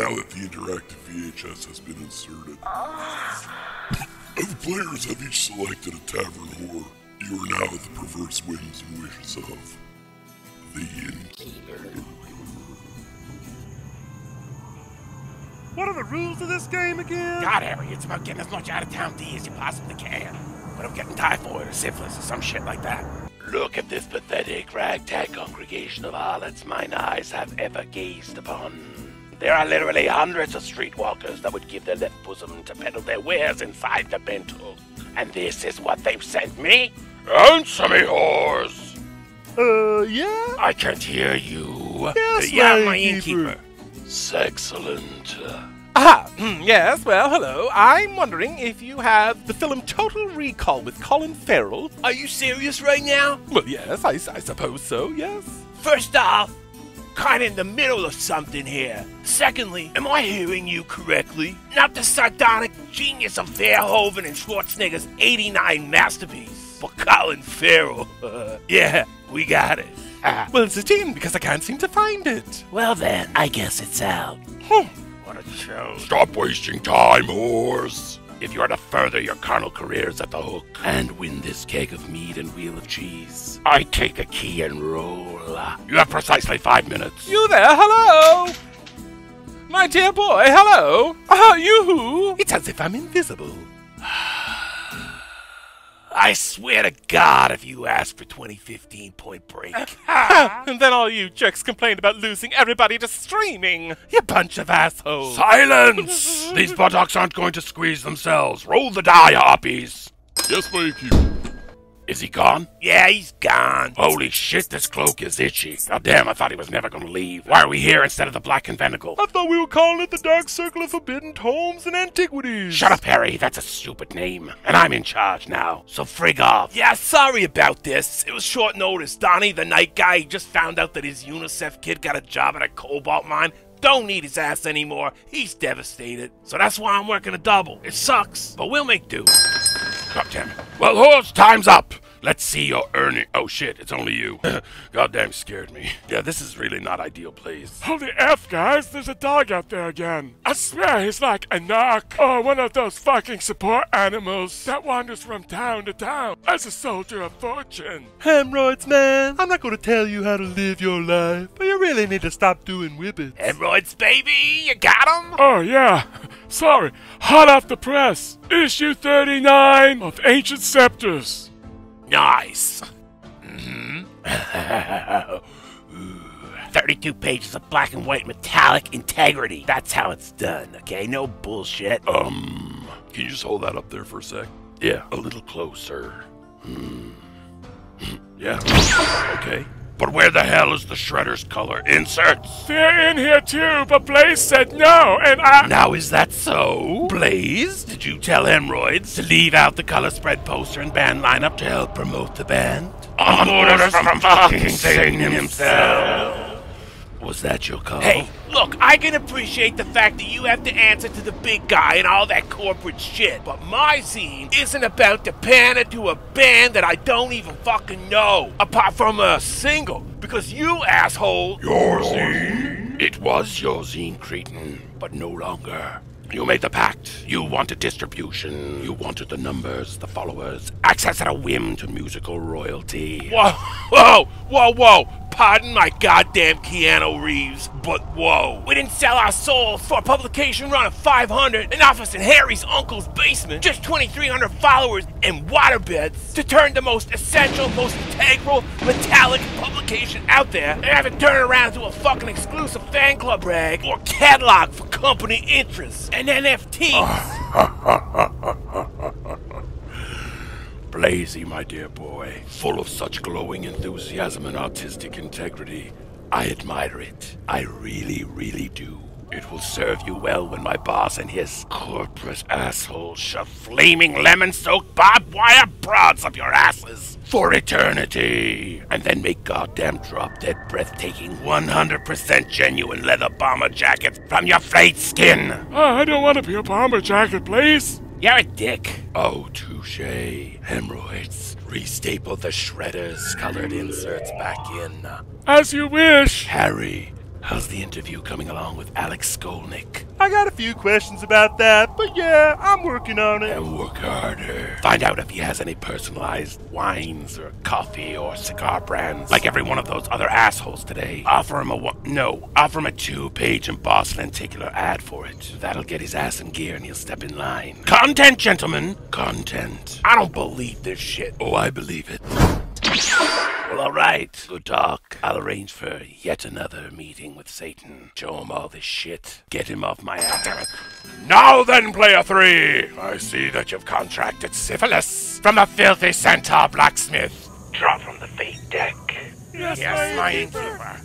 Now that the interactive VHS has been inserted, the players have each selected a tavern whore. You are now at the perverse whims and wishes of the innkeeper. What are the rules of this game again? God, Harry, it's about getting as much out of Town D as you possibly can. But I'm getting typhoid or syphilis or some shit like that. Look at this pathetic ragtag congregation of harlots mine eyes have ever gazed upon. There are literally hundreds of streetwalkers that would give their left bosom to peddle their wares inside the bent hook. And this is what they've sent me? Answer me, whores! Uh, yeah? I can't hear you. Yes, yeah, my my innkeeper. innkeeper. Excellent. Aha! hmm, yes, well, hello. I'm wondering if you have the film Total Recall with Colin Farrell. Are you serious right now? Well, yes, I, I suppose so, yes. First off, kind of in the middle of something here. Secondly, am I hearing you correctly? Not the sardonic genius of Verhoeven and Schwarzenegger's 89 masterpiece, but Colin Farrell. yeah, we got it. Well, it's a shame because I can't seem to find it. well then, I guess it's out. Hmm. What a show. Stop wasting time, whores. If you are to further your carnal careers at the hook and win this keg of mead and wheel of cheese, I take a key and roll. You have precisely five minutes. You there, hello? My dear boy, hello? Ah, you who? It's as if I'm invisible. I swear to God, if you ask for 2015 Point Break. and then all you jerks complained about losing everybody to streaming. You bunch of assholes. Silence! These buttocks aren't going to squeeze themselves. Roll the die, Hoppies. Yes, thank innkeeper. Is he gone? Yeah, he's gone. Holy shit, this cloak is itchy. God damn, I thought he was never gonna leave. Why are we here instead of the Black Conventicle? I thought we were calling it the Dark Circle of Forbidden Tomes and Antiquities. Shut up, Harry. That's a stupid name. And I'm in charge now, so frig off. Yeah, sorry about this. It was short notice. Donnie, the night guy, just found out that his UNICEF kid got a job at a cobalt mine. Don't need his ass anymore. He's devastated. So that's why I'm working a double. It sucks, but we'll make do. God damn it. Well, horse, time's up. Let's see your earning. Oh shit, it's only you. Goddamn scared me. Yeah, this is really not ideal place. Holy F, guys, there's a dog out there again. I swear he's like a knock or one of those fucking support animals that wanders from town to town as a soldier of fortune. Hemorrhoids, man. I'm not going to tell you how to live your life, but you really need to stop doing whippets. Hemorrhoids, baby, you got him? Oh, yeah. Sorry, hot off the press. Issue 39 of Ancient Sceptres. Nice. hmm 32 pages of black and white metallic integrity. That's how it's done, okay? No bullshit. Um, can you just hold that up there for a sec? Yeah, a little closer. Hmm. Yeah. Okay. But where the hell is the Shredderz color inserts? They're in here too, but Blaze said no, and I. Now is that so? Blaze, did you tell Hemorrhoids to leave out the color spread poster and band lineup to help promote the band? On orders from fucking Satan himself. Was that your call? Hey, look, I can appreciate the fact that you have to answer to the big guy and all that corporate shit, but my zine isn't about to pander to a band that I don't even fucking know, apart from a single, because you asshole. Your zine? It was your zine, Cretin, but no longer. You made the pact. You wanted distribution. You wanted the numbers, the followers, access at a whim to musical royalty. Whoa, whoa, whoa, whoa! Pardon my goddamn Keanu Reeves, but whoa. We didn't sell our souls for a publication run of 500, an office in Harry's uncle's basement, just 2,300 followers and waterbeds to turn the most essential, most integral, metallic publication out there and have it turn around to a fucking exclusive fan club rag or catalog for company interests and NFTs. Blazy, my dear boy, full of such glowing enthusiasm and artistic integrity. I admire it. I really, really do. It will serve you well when my boss and his corporate assholes shove flaming lemon-soaked barbed wire prods up your asses for eternity, and then make goddamn drop-dead breathtaking 100% genuine leather bomber jackets from your frayed skin. Oh, I don't want to be a bomber jacket, Blaze. You're a dick. Oh, touche. Hemorrhoids. Restaple the Shredderz colored inserts back in. As you wish. Harry, How's the interview coming along with Alex Skolnick? I got a few questions about that, but yeah, I'm working on it. And work harder. Find out if he has any personalized wines or coffee or cigar brands, like every one of those other assholes today. Offer him a one- no, offer him a two-page embossed lenticular ad for it. That'll get his ass in gear and he'll step in line. Content, gentlemen, content. I don't believe this shit. Oh, I believe it. Well, all right. Good talk. I'll arrange for yet another meeting with Satan. Show him all this shit. Get him off my ass. Now then, player three. I see that you've contracted syphilis from the filthy centaur blacksmith. Drop from the fate deck. Yes, Yes, my my innkeeper.